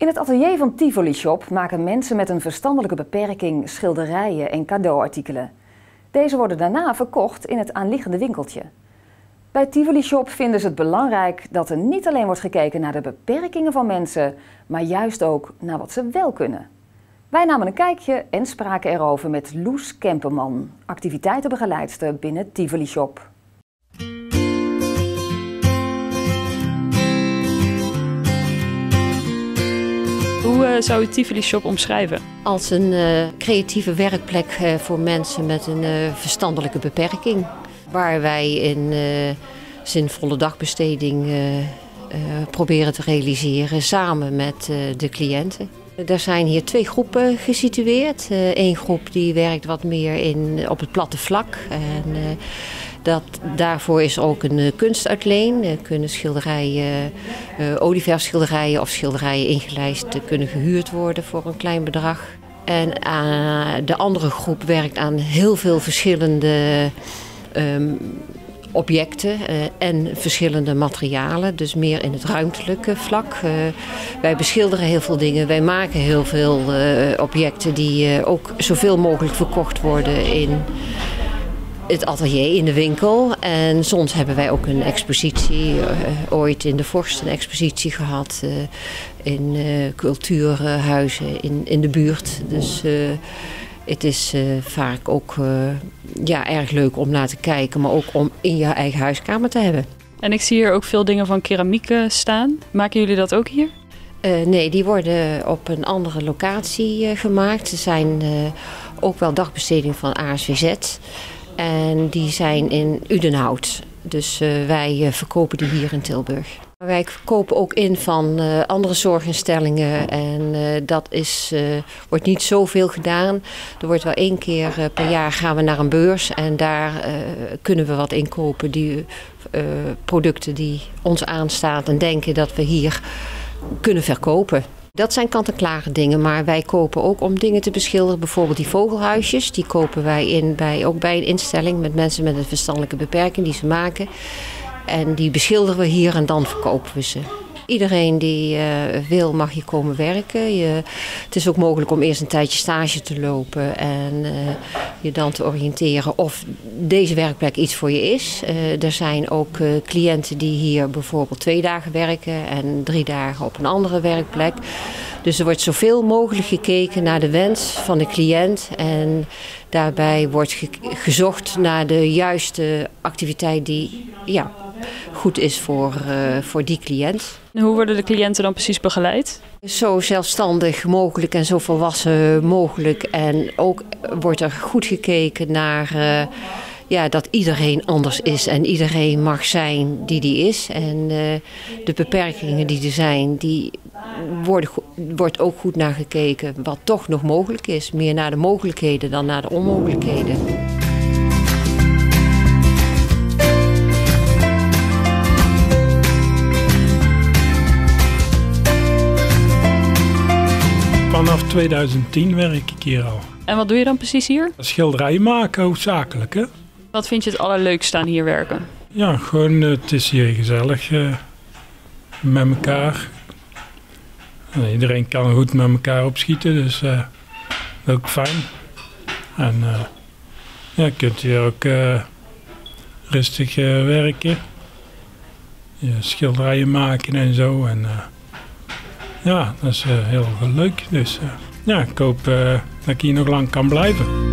In het atelier van Tivoli Shop maken mensen met een verstandelijke beperking schilderijen en cadeauartikelen. Deze worden daarna verkocht in het aanliggende winkeltje. Bij Tivoli Shop vinden ze het belangrijk dat er niet alleen wordt gekeken naar de beperkingen van mensen, maar juist ook naar wat ze wel kunnen. Wij namen een kijkje en spraken erover met Loes Kemperman, activiteitenbegeleidster binnen Tivoli Shop. Hoe uh, zou je Tivoli Shop omschrijven? Als een uh, creatieve werkplek uh, voor mensen met een verstandelijke beperking. Waar wij in zinvolle dagbesteding proberen te realiseren samen met de cliënten. Er zijn hier twee groepen gesitueerd. Eén groep die werkt wat meer in, op het platte vlak. En, dat, daarvoor is ook een uh, kunstuitleen. Er kunnen schilderijen, uh, olieverfschilderijen of schilderijen ingelijst kunnen gehuurd worden voor een klein bedrag. En de andere groep werkt aan heel veel verschillende um, objecten en verschillende materialen. Dus meer in het ruimtelijke vlak. Wij beschilderen heel veel dingen. Wij maken heel veel objecten die ook zoveel mogelijk verkocht worden in het atelier in de winkel. En soms hebben wij ook een expositie. Uh, ooit in de Vorst een expositie gehad. Uh, in uh, cultuurhuizen in, in de buurt. Dus het is vaak ook ja, erg leuk om naar te kijken. Maar ook om in je eigen huiskamer te hebben. En ik zie hier ook veel dingen van keramiek staan. Maken jullie dat ook hier? nee, die worden op een andere locatie gemaakt. Ze zijn ook wel dagbesteding van ASVZ. En die zijn in Udenhout. Dus uh, wij uh, verkopen die hier in Tilburg. Wij kopen ook in van uh, andere zorginstellingen en dat is, wordt niet zoveel gedaan. Er wordt wel één keer per jaar gaan we naar een beurs en daar kunnen we wat inkopen. Die producten die ons aanstaan en denken dat we hier kunnen verkopen. Dat zijn kant-en-klare dingen, maar wij kopen ook om dingen te beschilderen. Bijvoorbeeld die vogelhuisjes, die kopen wij in bij, ook bij een instelling met mensen met een verstandelijke beperking die ze maken. En die beschilderen we hier en dan verkopen we ze. Iedereen die uh, wil mag hier komen werken. Je, het is ook mogelijk om eerst een tijdje stage te lopen en uh, je dan te oriënteren of deze werkplek iets voor je is. Uh, er zijn ook cliënten die hier bijvoorbeeld twee dagen werken en drie dagen op een andere werkplek. Dus er wordt zoveel mogelijk gekeken naar de wens van de cliënt en daarbij wordt ge gezocht naar de juiste activiteit die ja, goed is voor, voor die cliënt. Hoe worden de cliënten dan precies begeleid? Zo zelfstandig mogelijk en zo volwassen mogelijk. En ook wordt er goed gekeken naar uh, ja, dat iedereen anders is en iedereen mag zijn die die is. En uh, de beperkingen die er zijn, die worden, wordt ook goed naar gekeken wat toch nog mogelijk is. Meer naar de mogelijkheden dan naar de onmogelijkheden. 2010 werk ik hier al. En wat doe je dan precies hier? Schilderijen maken, hoofdzakelijk. Hè? Wat vind je het allerleukste aan hier werken? Ja, gewoon het is hier gezellig uh, met elkaar. En iedereen kan goed met elkaar opschieten, dus uh, ook fijn. En uh, ja, je kunt hier ook rustig werken. Je schilderijen maken en zo. En, ja, dat is uh, heel leuk. Dus uh, ja, ik hoop uh, dat ik hier nog lang kan blijven.